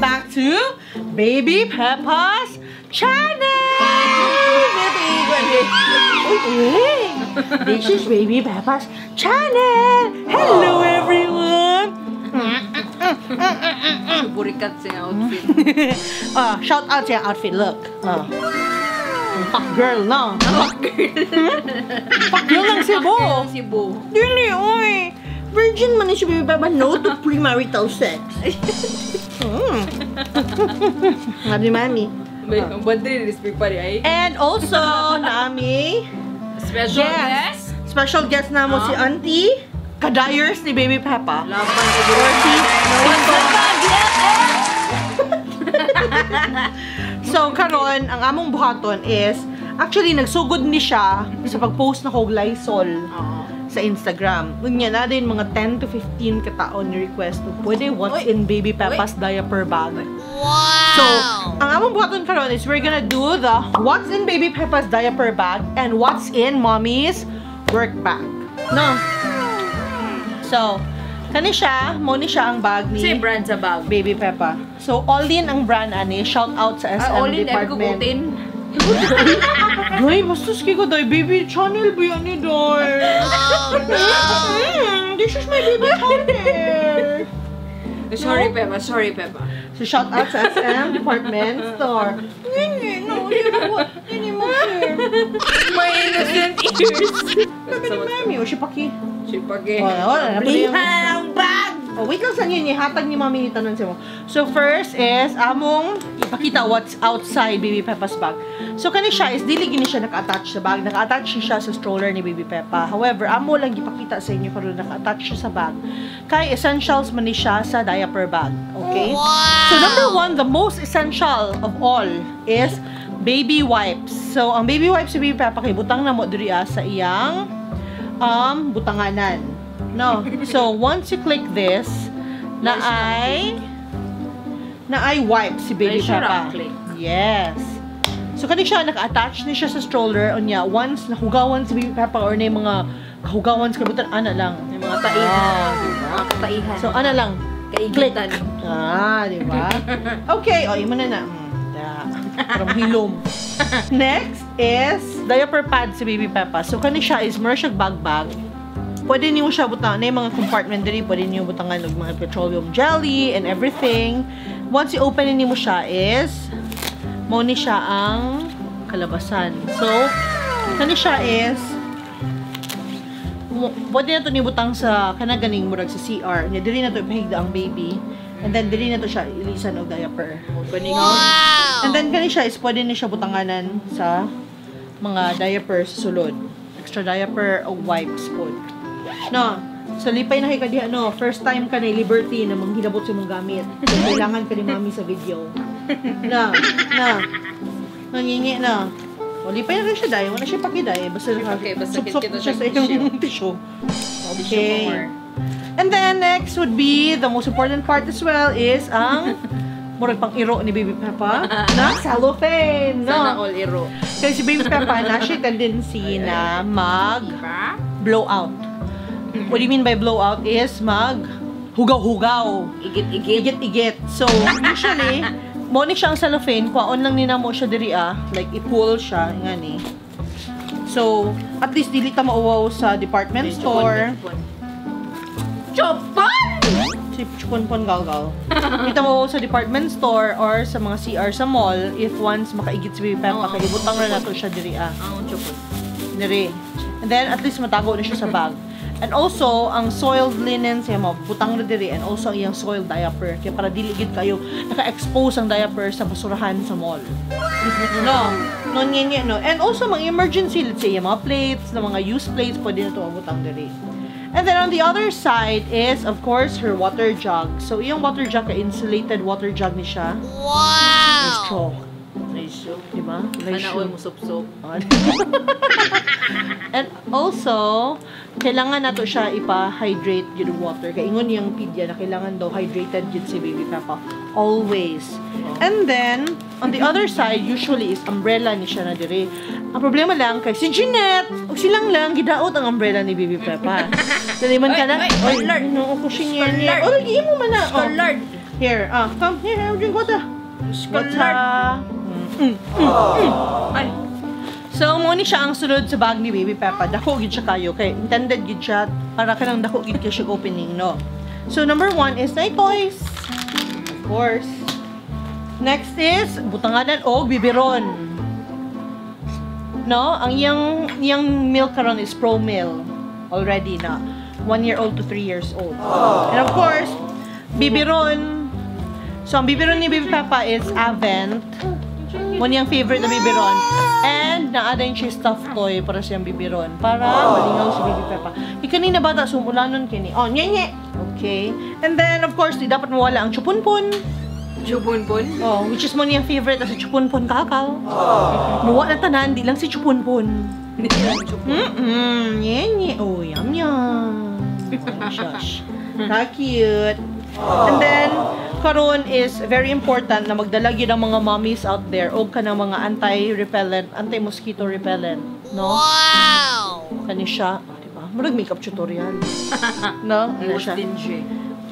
back to Baby Peppa's channel! This is Baby Peppa's channel! Hello everyone! Burikat outfit. Ah, shout out sa outfit, look. Ah. Fuck girl, no? Fuck girl lang si Bo! si Bo. Dili, oy! Virgin man ni si Baby Peppa, no to premarital sex. Hmm. Sabi mami. May badri rin pa rin ay. And also, nami, Special guest. special guest na mo si Ah. Auntie, kadayers ni Baby Peppa. Laban ka si Tito. So, karon ang among buhaton is, actually, nagsugod ni siya sa pag-post na kog Lysol Oo. Sa Instagram. Unya na din mga 10 to 15 kataon ni request to pwede what's in Baby Peppa's diaper bag. So, ang among buhaton karon is we're gonna do the what's in Baby Peppa's diaper bag and what's in Mommy's work bag. No? So, kani siya, mo ni siya ang bag ni Si brand sa bag. Baby Peppa. So, all in ang brand ani. Shout out sa SM Ah, all in every department. Doy, bastos kay ko, doy. Baby channel ba yan ni Doy? Oh, no! this is my baby channel. Sorry, Peppa. Sorry, Peppa. So, shout out sa SM department store. Nini, no, hindi mo. My innocent ears. Sabi ni Mami, o si Paki. Si Pagi. Wala, wala. Blihan ang bag! Oh, wait lang sa inyo, nihatag ni Mami ni tanan mo. So, first is, among ipakita what's outside Baby Peppa's bag. So, kani siya is, dili gini siya naka-attach sa bag. Naka-attach siya sa stroller ni Baby Peppa. However, amo lang ipakita sa inyo karon naka-attach siya sa bag. Kay essentials man ni siya sa diaper bag. Okay? So, number one, the most essential of all is baby wipes. So, ang baby wipes si Baby Peppa kay butang na mo diri ah, sa iyang um, butanganan. No. So, once you click this, na ay na ay wipe si Baby ra-click. Yes. So, kani siya, naka-attach ni siya sa stroller. O niya, once nahugawan si Baby Peppa or na yung mga kahugawan sa kabutan, ana lang. Mga taihan. Ah. Mga kataihan. So, ana lang. Kaigitan. Ah, di ba? Okay, o, imo na na. Mm, da. From hilom. Next is diaper pad si Baby Peppa. So, kani siya is meron siyang bag-bag. Pwede niyo siya butang, na yung mga compartment diri, pwede niyo butangan ng mga petroleum jelly and everything. Once you open mo siya is, mo ni siya ang kalabasan. So, kani siya is, pwede na to nibutang sa kanaganing murag sa CR. Nya diri na to ipahigda ang baby. And then diri na to siya ilisan og diaper. Opening And then kani siya is pwede ni siya butanganan sa mga diapers sulod. Extra diaper o wipes po. No. So lipay na kay kadiha no, first time ka na liberty na manghilabot sa mong gamit. So, kailangan ka ni mami sa video. Na, na. Nangingi na. O, lipay na rin siya dahil. Wala siya pakiday. Basta Okay, basta kita siya sa iyong tissue. Okay. And then next would be the most important part as well is ang murag pang iro ni Baby Peppa na cellophane. Sana No? all iro. Kasi si Baby Peppa na siya tendency na mag Diba? blow out. What do you mean by blow out is mag hugaw-hugaw. Igit-igit. Igit-igit. So, usually, mo ni siya ang cellophane, kuwaon lang nina mo siya diri ah. Like, i-pull siya, nga ni. So, at least dili ta mauwaw sa department store. Chopon! Si Chukon-pon galgal. Dili ta mauwaw sa department store or sa mga CR sa mall if once makaigit si Baby Peppa, Oo. kay ibutang na nato siya diri ah. Ang chopon. Diri. And then, at least matago na siya sa bag. And also, ang soiled linen siya mo, butang na diri. And also, ang iyang soiled diaper. Kaya para dili gid kayo, naka-expose ang diaper sa basurahan sa mall. no. No, nye, nye, no. And also, mga emergency, let's say, yung mga plates, na mga used plates, pwede na ito butang diri. And then, on the other side is, of course, her water jug. So, yung water jug, insulated water jug ni siya. Wow! May straw. Nice. Diba? May shoe. all mo sup-sup. And also, kailangan nato siya ipa-hydrate yung water. Kaya ingon yung pedya na kailangan daw hydrated yun si baby Peppa. Always. And then, on the other side, usually is umbrella ni siya na dire. Ang problema lang, kay si Jeanette, o silang lang, gidaot ang umbrella ni baby Peppa. Dali man ka na, oy, Lord. no, ko siya niya niya. Lord. O, lagi mo man na. Oh. Here, ah, come here, here, drink water. Water. Ay. So, mo ni siya ang sulod sa bag ni Baby Peppa. Dako gid siya kayo. Kay intended gid siya para ka nang dako gid siya opening, no? So, number one is night toys. Of course. Next is butanganan o biberon. No? Ang iyang, iyang milk karon is pro meal already na. One year old to three years old. And of course, biberon. So, ang biberon ni Baby Peppa is Avent. One yung favorite na biberon. And naadayin siya stuffed toy para siyang biberon. Para malingaw si Baby Peppa. Yung kanina bata, sumulanon kini. Oh, nye nye. Okay. And then, of course, di dapat mawala ang chupunpun. Chubun-bun. Oh, which is mo niyang favorite na si chupunpun kakal. Muwa na tanan, di lang si chupunpun. Mm-mm, nye nye. Oh, yum yum. Oh, shush. How cute. And then, karon is very important na magdala gyud ang mga mommies out there og kanang mga anti-repellent, anti-mosquito repellent, no? Wow! Kani siya, ah, di ba? Murag makeup tutorial. no? Ano siya?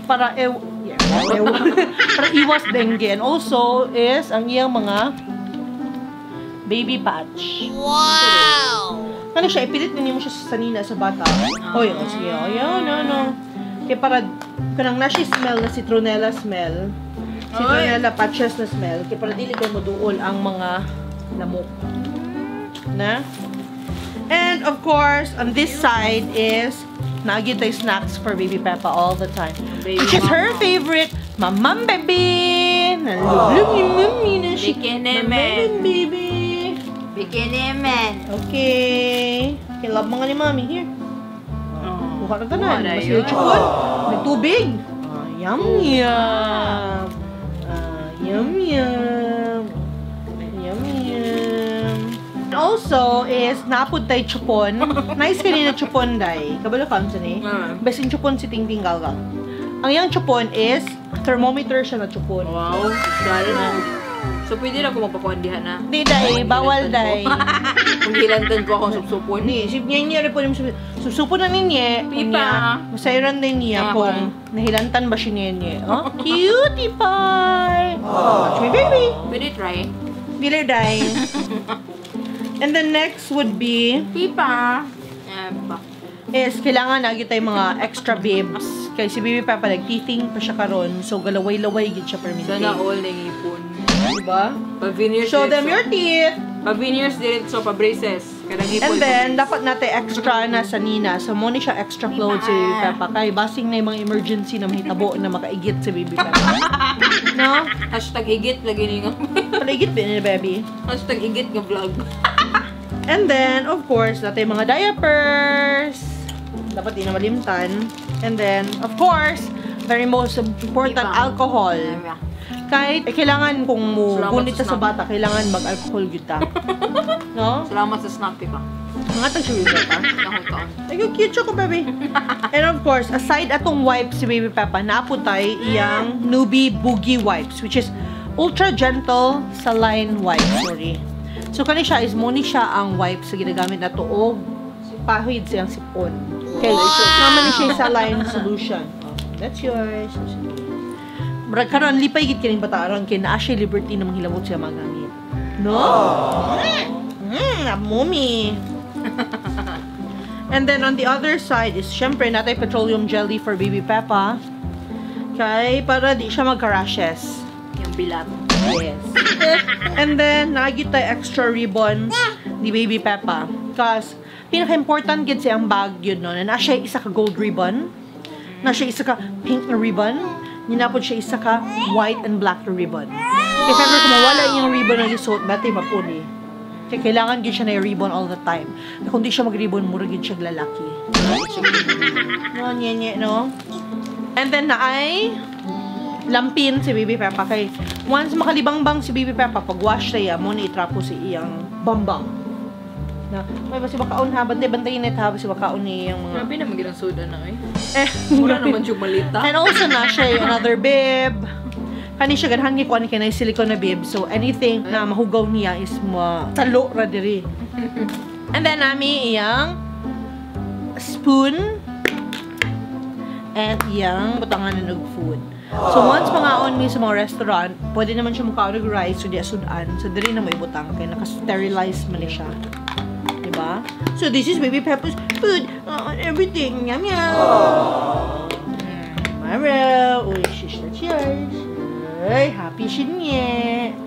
Para ew, yeah, ew, para iwas dengue. And also is ang iyang mga baby patch. Wow! Ano siya, ipilit din mo siya sa sanina sa bata. Oy, oh, sige, oh, yun, no, no. Kaya para, kanang nashi smell na citronella smell, citronella patches na smell, kaya para dili kayo maduol ang mga lamok. Na? And of course, on this side is Nagi tayo snacks for Baby Peppa all the time. Baby Which is her mama. favorite, Mamam Baby! Nalulog yung mami na siya. Bikini Mamam man. Baby! Bikini man. Okay. Kilab mga ni mami. Here. Buka na tanan. Mas yun. yung chukon. May tubig. Ah, yum, yum. Ah, yum, yum. Yum, yum. And Also, is napod tayo chupon. nice kanina chupon, day. Kabalo ka, ni? Mm. Best in chupon si Ting Ting Galga. Ang yung chupon is, thermometer siya na chupon. Wow. Dali na. So, pwede na ako magpakuandihan na. Di, day. Bawal, day. Kung hilantan ko akong supsupon. Ni, si niya niya rin po yung susupo na ninye. Pipa. Masayran din niya Ah, kung nahilantan ba siya niya niya. Oh, cutie pie! Oh. Watch me baby! Pwede try. Bitter die. And then next would be, Pipa. Eh, is kailangan na tayo mga extra bibs. Kaya si Baby Papa nag-teething pa siya karon So, galaway-laway gid siya permanente. Sana all na ipon. Diba? Pag veneers Show them diretso. your teeth. Pag veneers diretso, pa braces. Kadang ipon. And then, dapat natin extra na sa Nina. So, mo ni siya extra clothes si Baby Peppa. Kay basing na yung mga emergency na mahitabo na makaigit si Baby Peppa. no? Hashtag igit lagi ni nga. Palaigit ba ni baby? Hashtag igit nga vlog. And then, of course, natin yung mga diapers. Dapat di na malimtan. And then, of course, very most important, alcohol. Kahit eh, kailangan kung mo gunit sa sa bata, kailangan mag-alcohol ta. no? Salamat sa snack, Pipa. Mga tag siya pa. Yung cute siya ko, baby. And of course, aside atong wipes si Baby Peppa, naputay iyang Newbie Boogie Wipes, which is ultra gentle saline wipes, sorry. So, kani siya is muni siya ang wipes sa ginagamit na tuog pahid siyang sipon. Okay, so, naman ni siya saline solution. Oh, that's yours. Murag karon lipay gid kining bata aron kay naa siya liberty na manghilabot siya magamit. No? Mm, mommy. And then on the other side is syempre natay petroleum jelly for baby Peppa. Kay para di siya magka-rashes. Yung bilat. Yes. And then tayo extra ribbon ni baby Peppa. Cause pinaka-important gid siyang bag yun no. Na siya isa ka gold ribbon. Na siya isa ka pink na ribbon. Ninapod siya isa ka white and black na ribbon. If ever kung mawala yung ribbon na lisuot, natay mapuni. Kaya kailangan gid siya na ribbon all the time. Na kung di siya mag-ribbon, mura gid siya lalaki. No, nye, nye, no? And then na ay lampin si Baby Peppa kay once makalibang-bang si Baby Peppa pag wash siya mo ni itrapo si iyang bambang na may basi bakaon ha bantay-bantay na ha basi bakaon ni yung mga Grabe naman ginang soda na eh. eh Mura naman yung malita. and also na siya another bib kani siya ganahan ni kuan kay na silicone na bib so anything na mahugaw niya is ma talo ra diri and then nami iyang spoon and iyang butangan ng food So once mangaon mi sa mga restaurant, pwede naman siya maka-categorize so di sudan. So diri na mo ibutang kay naka-sterilize man siya. Diba? So this is Baby Peppa's food. Uh, everything. Yum yum. Mara. Uy, shish na cheers. Ay, happy niya.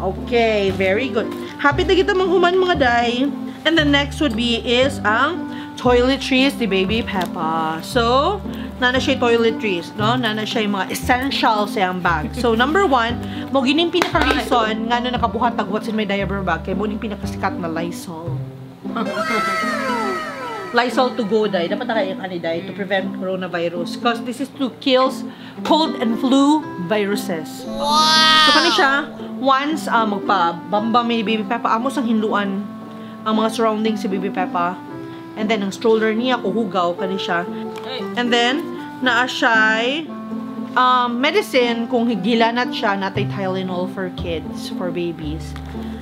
Okay, very good. Happy na kita manghuman mga day. And the next would be is ang toiletries ni Baby Peppa. So, nana siya toiletries, no? Nana siya yung mga essentials sa yung bag. So, number one, mo gining pinaka-reason nga na nakabuhat tag what's in my diaper bag kay mo ning pinakasikat na Lysol. Lysol to go dai dapat naka yung ani dai to prevent coronavirus because this is to kills cold and flu viruses. Wow. So kani siya once uh, magpa-bamba may baby Peppa amo sang hinluan ang mga surroundings si baby Peppa. And then ang stroller niya kuhugaw kani siya. And then naa siya um, medicine kung higilanat siya natay Tylenol for kids, for babies.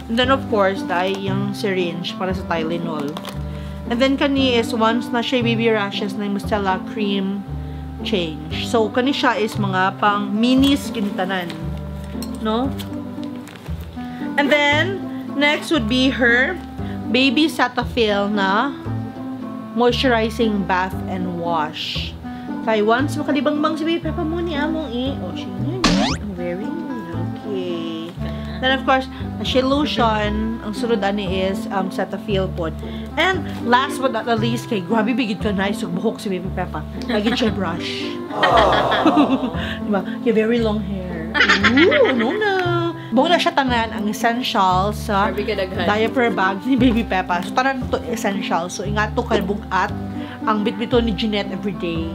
Then of course, dahil yung syringe para sa Tylenol. And then kani is once na siya baby rashes na yung Mustela cream change. So kani siya is mga pang mini skin tanan. No? And then next would be her baby Cetaphil na moisturizing bath and wash. Kay once makalibang-bang si baby Peppa mo ni among i. Oh, siya. Then of course, siya lotion. Ang sunod ani is um, Cetaphil po. And last but not the least, kay grabe bigid ka na isog buhok si baby Peppa. Lagi siya brush. diba? Kay very long hair. Ooh, no no. Buo na siya tanan ang essentials sa diaper bag ni Baby Peppa. So, tanan to essential. So, ingat to kay bugat ang bitbito ni Jeanette everyday.